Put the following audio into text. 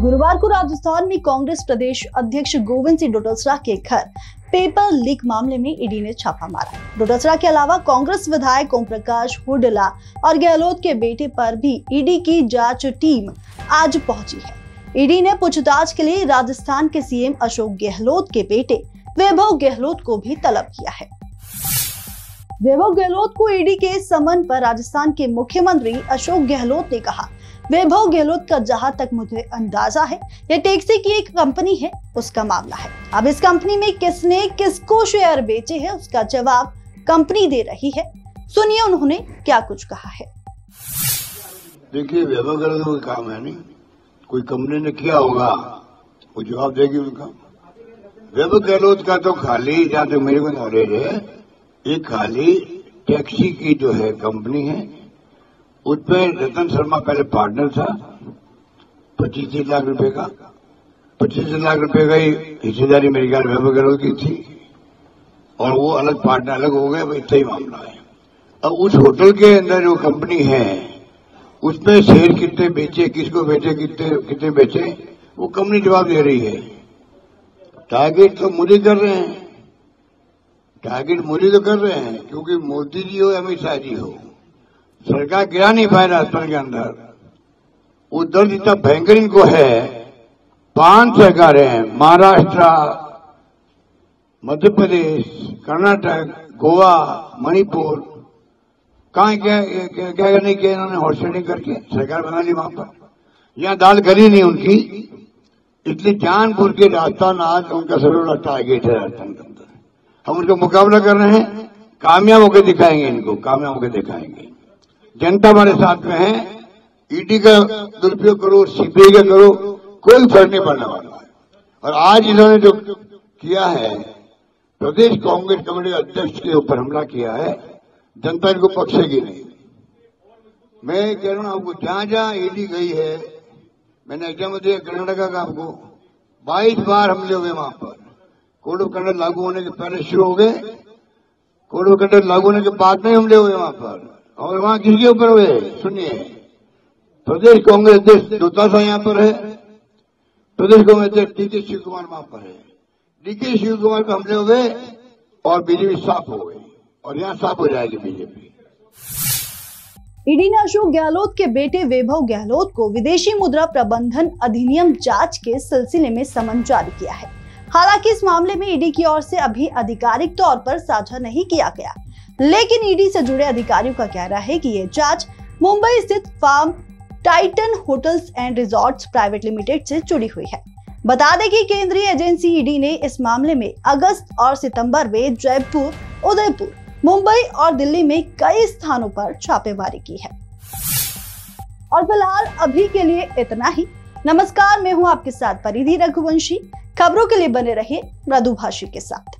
गुरुवार को राजस्थान में कांग्रेस प्रदेश अध्यक्ष गोविंद सिंह डोटासरा के घर पेपर लीक मामले में ईडी ने छापा मारा। डोटासरा के अलावा कांग्रेस विधायक ओम प्रकाश हुडला और गहलोत के बेटे पर भी ईडी की जाँच टीम आज पहुँची है। ईडी ने पूछताछ के लिए राजस्थान के सीएम अशोक गहलोत के बेटे वैभव गहलोत को भी तलब किया है। वैभव गहलोत को ईडी के समन पर राजस्थान के मुख्यमंत्री अशोक गहलोत ने कहा वैभव गहलोत का जहाँ तक मुझे अंदाज़ा है, ये टैक्सी की एक कंपनी है, उसका मामला है। अब इस कंपनी में किसने किसको शेयर बेचे हैं, उसका जवाब कंपनी दे रही है। सुनिए उन्होंने क्या कुछ कहा है। देखिए, वैभव गहलोत का काम है नहीं। कोई कंपनी ने किया होगा, वो जवाब देगी उनका। वैभव गहलोत का तो खाली, जहाँ तक मेरे को नॉलेज है, ये खाली टैक्सी की जो है कंपनी है उसमें रतन शर्मा पहले पार्टनर था पच्चीस तीस लाख रुपए का। पच्चीस लाख रुपए का ही हिस्सेदारी मेरी ख्याल वैभव गहलोत की थी। और वो अलग पार्टनर अलग हो गए इतना ही मामला है। अब उस होटल के अंदर जो कंपनी है, उसमें शेयर कितने बेचे, किसको बेचे, कितने कितने बेचे, वो कंपनी जवाब दे रही है। टारगेट तो मोदी कर रहे हैं। टारगेट मोदी तो कर रहे हैं, क्योंकि मोदी जी हो अमित शाह जी हो। सरकार गिरा नहीं पाए राजस्थान के अंदर। वो दर्द इतना भयंकर इनको है। पाँच सरकारें हैं, महाराष्ट्र, मध्य प्रदेश, कर्नाटक, गोवा, मणिपुर। कहा क्या क्या करने के इन्होंने राइडिंग करके सरकार बना ली वहाँ पर। यहाँ दाल खरी नहीं उनकी। इसलिए जानपुर के राजस्थान आज उनका सबसे टारगेट है राजस्थान के अंदर। हम उनका मुकाबला कर रहे हैं। कामयाब होकर दिखाएँगे इनको, कामयाब होकर दिखाएँगे। जनता हमारे साथ में है। ईडी का दुरुपयोग करो सीबीआई का करो, कोई फ़र्क नहीं पड़ने वाला। और आज इन्होंने जो किया है, प्रदेश कांग्रेस कमेटी अध्यक्ष के ऊपर हमला किया है, जनता इनको पक्षेगी नहीं। मैं कह रहा हूँ, आपको जहाँ जहाँ ईडी गई है, मैंने एग्ज़ाम दिया कर्नाटका का आपको, बाईस बार हमले हुए वहाँ पर। कोड ऑफ़ कंडक्ट लागू होने के पहले शुरू हो गए, कोड ऑफ़ कंडक्ट लागू होने के बाद में हमले हुए वहाँ पर। और वहाँ किसके ऊपर हुए, सुनिए। प्रदेश कांग्रेस अध्यक्ष दोतासा यहाँ पर है। प्रदेश कांग्रेस अध्यक्ष डी के शिव कुमार वहाँ पर है। डी के शिव कुमार पर हमले हुए और बीजेपी साफ़ हो गई। और यहाँ साफ़ हो जाएगी बीजेपी। ईडी ने अशोक गहलोत के बेटे वैभव गहलोत को विदेशी मुद्रा प्रबंधन अधिनियम जाँच के सिलसिले में समन जारी किया है। हालाँकि इस मामले में ईडी की ओर से अभी आधिकारिक तौर पर साझा नहीं किया गया। लेकिन ईडी से जुड़े अधिकारियों का कहना है कि ये जाँच मुंबई स्थित firm Titan hotels and resorts private limited से जुड़ी हुई है। बता दें कि केंद्रीय एजेंसी ईडी ने इस मामले में अगस्त और सितंबर में जयपुर, उदयपुर, मुंबई और दिल्ली में कई स्थानों पर छापेमारी की है। और फ़िलहाल अभी के लिए इतना ही। नमस्कार, मैं हूँ आपके साथ परिधि रघुवंशी। खबरों के लिए बने रहे मृदुभाषी के साथ।